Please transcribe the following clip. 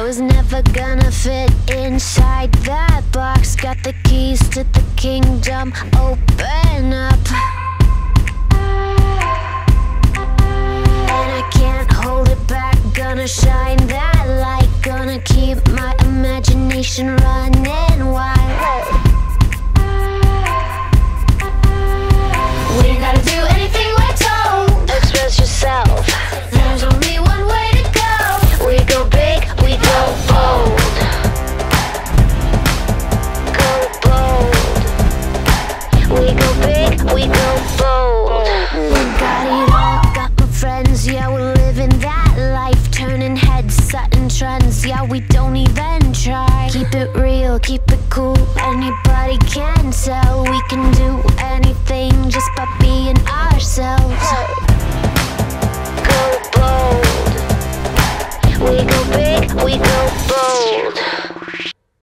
was never gonna fit inside that box. Got the keys to the kingdom, open up. And I can't hold it back, gonna shine that light, gonna keep my imagination running that life. Turning heads, setting trends, yeah, we don't even try. Keep it real, keep it cool, anybody can tell. We can do anything just by being ourselves. Go bold. We go big, we go bold.